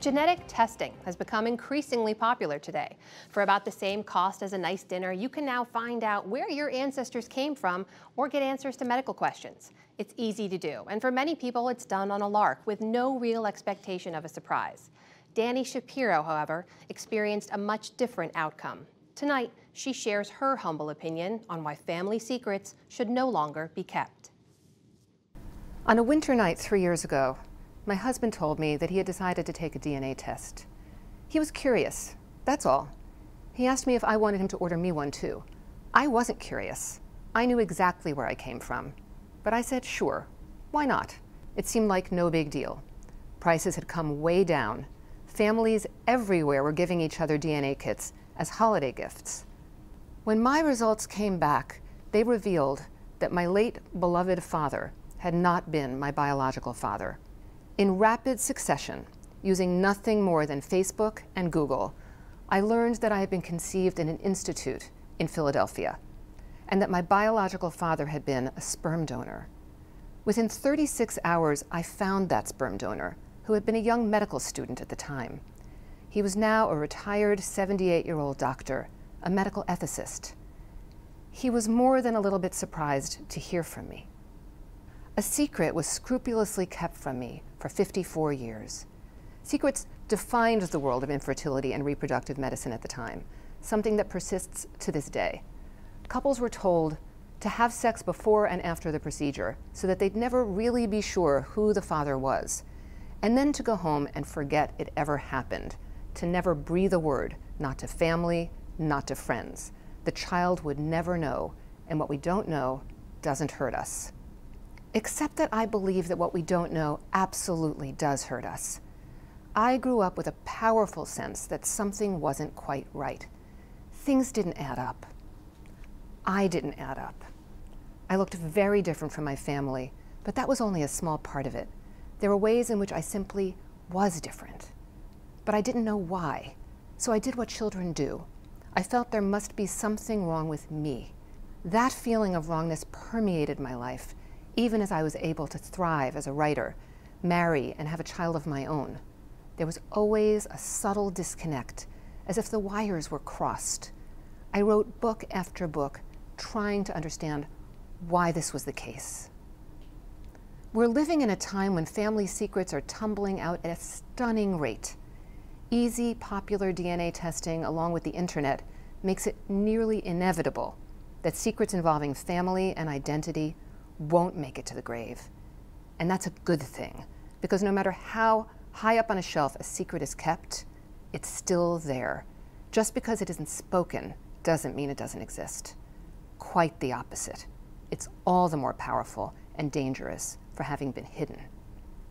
Genetic testing has become increasingly popular today. For about the same cost as a nice dinner, you can now find out where your ancestors came from or get answers to medical questions. It's easy to do, and for many people, it's done on a lark with no real expectation of a surprise. Dani Shapiro, however, experienced a much different outcome. Tonight, she shares her humble opinion on why family secrets should no longer be kept. On a winter night three years ago, my husband told me that he had decided to take a DNA test. He was curious, that's all. He asked me if I wanted him to order me one too. I wasn't curious. I knew exactly where I came from. But I said, sure, why not? It seemed like no big deal. Prices had come way down. Families everywhere were giving each other DNA kits as holiday gifts. When my results came back, they revealed that my late beloved father had not been my biological father. In rapid succession, using nothing more than Facebook and Google, I learned that I had been conceived in an institute in Philadelphia and that my biological father had been a sperm donor. Within 36 hours, I found that sperm donor, who had been a young medical student at the time. He was now a retired 78 year old doctor, a medical ethicist. He was more than a little bit surprised to hear from me. A secret was scrupulously kept from me for 54 years. Secrets defined the world of infertility and reproductive medicine at the time, something that persists to this day. Couples were told to have sex before and after the procedure so that they'd never really be sure who the father was, and then to go home and forget it ever happened, to never breathe a word, not to family, not to friends. The child would never know, and what we don't know doesn't hurt us. Except that I believe that what we don't know absolutely does hurt us. I grew up with a powerful sense that something wasn't quite right. Things didn't add up. I didn't add up. I looked very different from my family, but that was only a small part of it. There were ways in which I simply was different. But I didn't know why, so I did what children do. I felt there must be something wrong with me. That feeling of wrongness permeated my life even as I was able to thrive as a writer, marry, and have a child of my own. There was always a subtle disconnect, as if the wires were crossed. I wrote book after book, trying to understand why this was the case. We're living in a time when family secrets are tumbling out at a stunning rate. Easy, popular DNA testing, along with the internet, makes it nearly inevitable that secrets involving family and identity won't make it to the grave. And that's a good thing, because no matter how high up on a shelf a secret is kept, it's still there. Just because it isn't spoken doesn't mean it doesn't exist. Quite the opposite. It's all the more powerful and dangerous for having been hidden.